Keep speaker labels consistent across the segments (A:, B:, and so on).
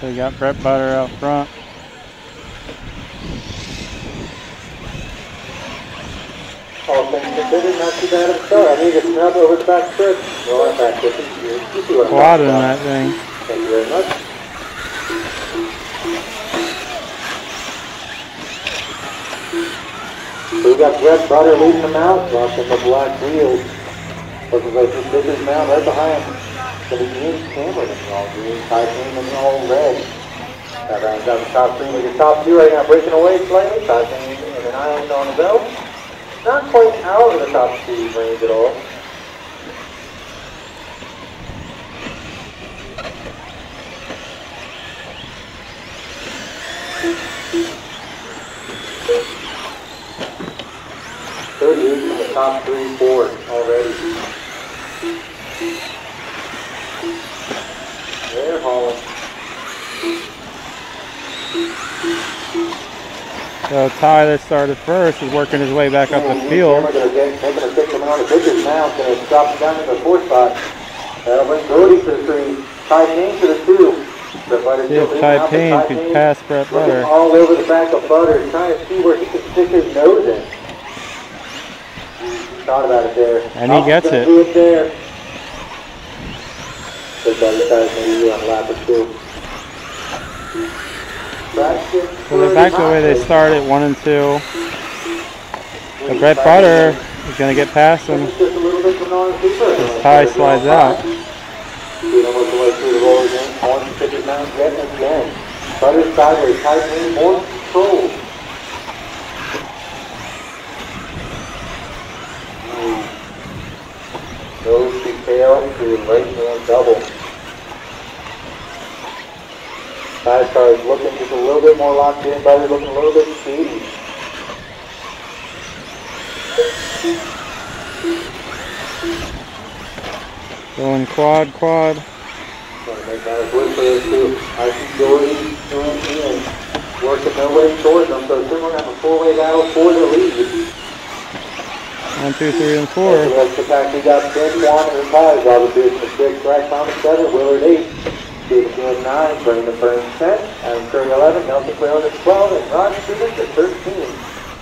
A: So we got Brett Butter out front.
B: All things considered, not too bad of a start. I need snub over the back stretch. Well, that back stretch, you you see what I'm
A: Quad in that thing.
B: Thank you very much. So we got Brett Butter leading them out, rocking the black wheels. Looking like this big mound right behind him. Gonna be Ian Cameron in all green, Ty Payne in all red. That rounds out the top three with your top two right now breaking away slightly. Ty Payne and an island on the belt. Not quite out of the top speed range at all. Thirty-eight from the top three, four
A: So Tyler started first is working his way back up the field.
B: Taking a six amount of pitches now, gonna drop down to the fourth spot. That'll bring Brody to the three, Ty Payne to the two.
A: See if Ty
B: leading out, but
A: Payne could pass Brett Butter.
B: All over the back of Butter, trying to see where he can stick his nose in. Thought about it there.
A: And he gets it.
B: do it there. Good Butter tries maybe on lap or two.
A: So they're back the way they started, one and two. The Brett Butter is going to get past
B: paper.
A: As Ty slides out.
B: Them. Butter sideways, Payne more control. Nose to tail to right hand double. Ty starts looking just a little bit more locked in. Butter looking a little bit speedy.
A: Going quad, quad.
B: Make matters worse for. I see Doherty and Ian working their way towards them, so soon we're gonna have a four-way battle for the lead.
A: One, two, three, and four.
B: of the pack, we got Ben, Juan, and five. Robert Pearson at six, Brad Thomas seven, Willard eight, David Gann nine, Brandon Burns ten, Adam Curry eleven, Nelson Cleon at twelve, and Ron Stevens at thirteen.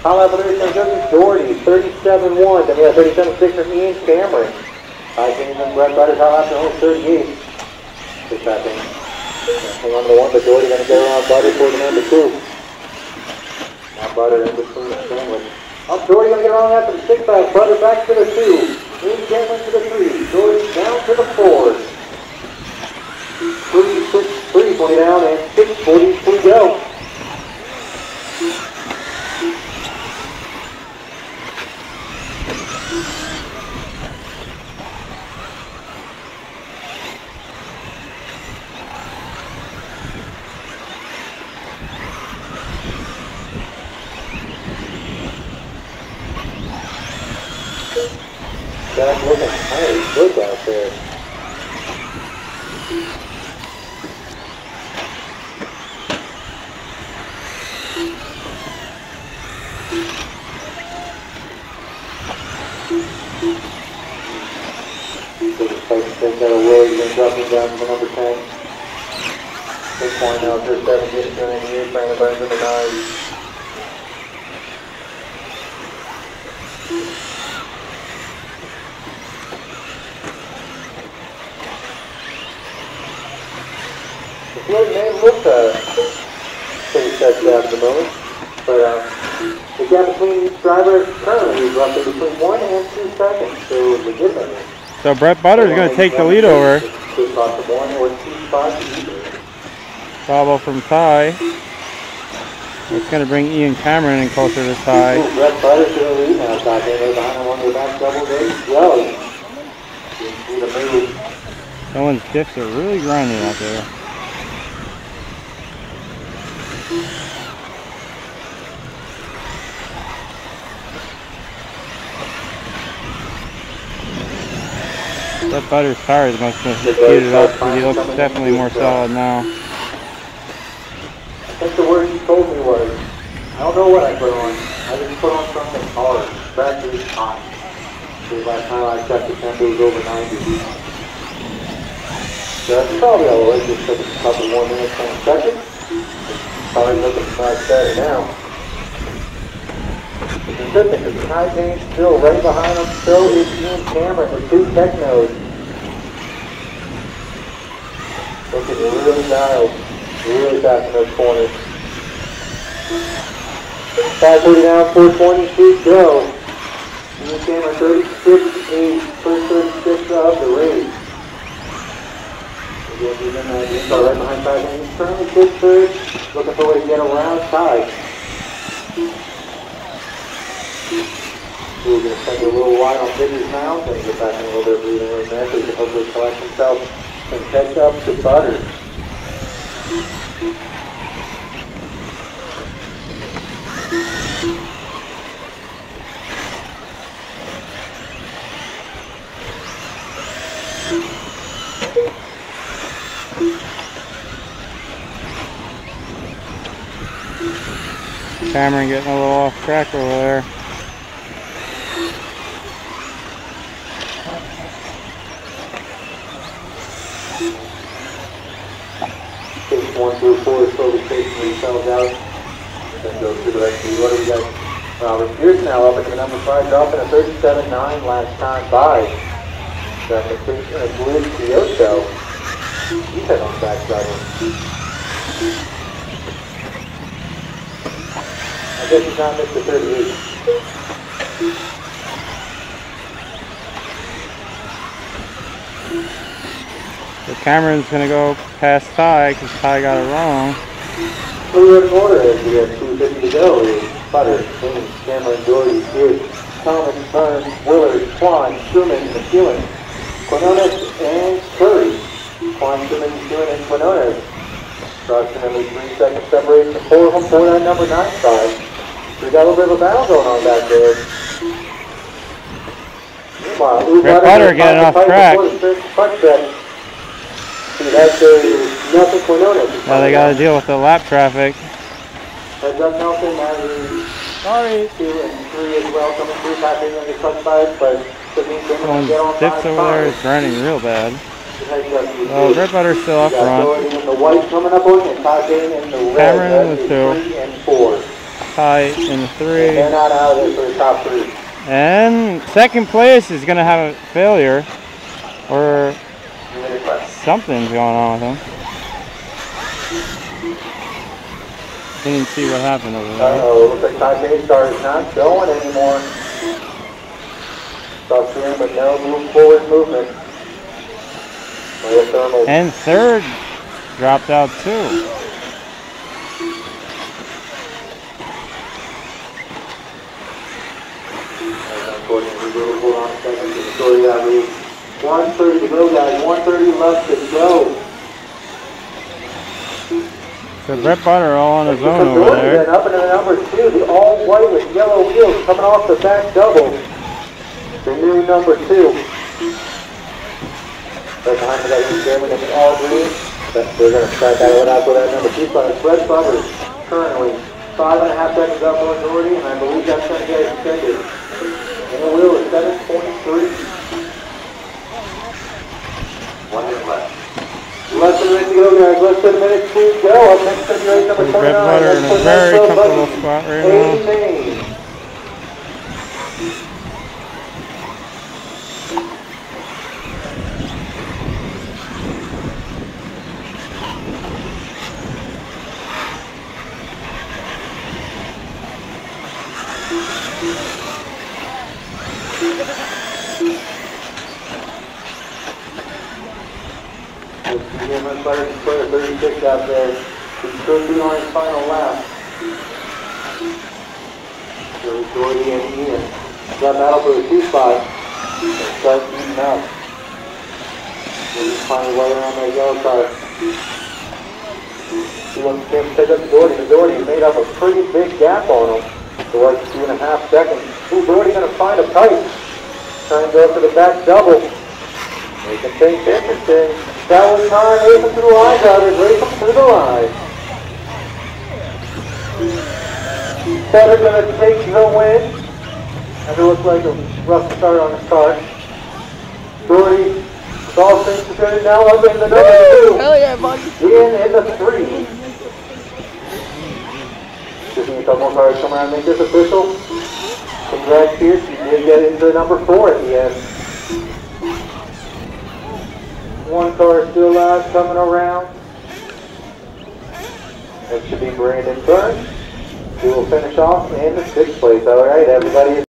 B: High level thirty-seven judges, Doherty, thirty-seven one, then we have thirty-seven six from Ian Cameron. High Kings and Brett Butters, left, only thirty-eight. Just that. Hang on to the one, but Doherty gonna go around Butter for the number two. Now Butter in between the sandwich. Up Doherty gonna get around after the six back, Butter back to the two. Ian Cameron to the three, Doherty down to the four. Three, six, three, twenty down, and six, forty, three go. Jack looking kind of good out there. Take that away, you're dropping down to number 10. Six point now, third seven, getting to an eight, Brandon Burns in the nine. The float may look, uh, pretty set down at the moment, but, um, the gap between each driver currently is roughly between one and two seconds, so legitimately.
A: So Brett Butter is going to take the lead over. Bravo from Ty. It's going to bring Ian Cameron in closer to Ty.
B: Brett Butter to the.
A: Someone's diffs are really grinding out there. Brett Butter's tires must have heated up he looks definitely more solid now.
B: I think the word he told me was, I don't know what I put on. I just put on something hard. That is hot. The time I checked, the temp it was over 90. So that's probably all right, just took a couple more minutes, 10 seconds. Probably looking much better now. Interesting, because Ty Payne's still right behind him, so is Ian Cameron with two technos. Looking really dialed, really fast in those corners. 540 down, 420 feet, go. Ian Cameron 36, 8, first 36 of the race. Again, he's in the start right behind Ty Payne. He's currently third, looking for a way to get around Ty. We're going to spend a little while on Bigger's mouth and get back in a little bit of breathing room there so he can hopefully collect himself and catch up to Butter.
A: Cameron getting a little off track over there.
B: Station one through four slowly taking themselves out. Then the of the order. We got Robert Pierce now up into the number five, dropping a 37-9 last time by. McPherson and Blue Kyoto. He's head on back driving. I guess he's not Mr. 38.
A: So Cameron's gonna go past Ty because Ty got it wrong.
B: Clear in order as we have 250 to go. Is Butter, Kane, Cameron, Doherty, Pierce, Thomas, Burns, Willard, Quan, Schumann, McEwen, Quinones, and Curry. Quan, Schumann, McEwen, and Quinones. Approximately three seconds separation. Four of them for that number nine side. We got a little bit of a battle going on back there. Meanwhile,
A: Brett
B: Butter
A: getting off track. Now they gotta deal with the lap traffic.
B: Heads up Nelson,
A: Sorry.
B: two and three as well coming through, passing on the clutch side, but Sydney Cameron
A: Someone
B: get
A: dips over there.
B: five.
A: It's running real bad.
B: Heads up to
A: Oh,
B: two.
A: Brett Butter's still up
B: We got
A: front.
B: The white coming up on you, and Todd Dane in the red.
A: Cameron in the
B: is
A: two.
B: Three and four.
A: Ty in the three.
B: They're not out of there for the top three.
A: And second place is gonna have a failure. Or
B: Give it a question.
A: Something's going on with him. Didn't see what happened over there.
B: Uh-oh, looks like Todd Dane star is not going anymore. Stop steering, but no move forward movement.
A: And third dropped out too.
B: Unfortunately, we will hold on a second to the story that. 130 to go, guys. 130 left to go.
A: So Brett Butter all on his own over there.
B: then up into the number two, the all white with yellow wheels coming off the back double. The new number two. Right behind the guy German in the all green. But We're going to start that one out with that number two spot. Brett Butters currently five and a half seconds up on Doherty, and I believe that's going to get extended. And the wheel is 7.3. One minute left. Less than a minute to go, guys. Less than a minute to go. Up next race number 29.
A: Brett Butter in a very comfortable spot right now.
B: My players in player 36 out there. He's still be on his final lap. So Doherty and Ian. Got battle for the two spot. And start beating up. We'll just find a way around that yellow car. He wants to pick up Doherty. Doherty made up a pretty big gap on him. So like two and a half seconds. Ooh, Doherty gonna find a pipe. Trying to go for the back double. Making things interesting. That was time, racing to the line, drivers, racing to the line. Sutter gonna take the win. And it looked like a rough start on his car. Doherty, with all things considered, now up in the number two.
C: Hell yeah, buddy.
B: Ian in the three. Just need a couple more cars come around and make this official. Congrats, Pierce. You did get into number four at the end. One car still alive coming around. That should be Brandon Burns. He will finish off in the sixth place. All right, everybody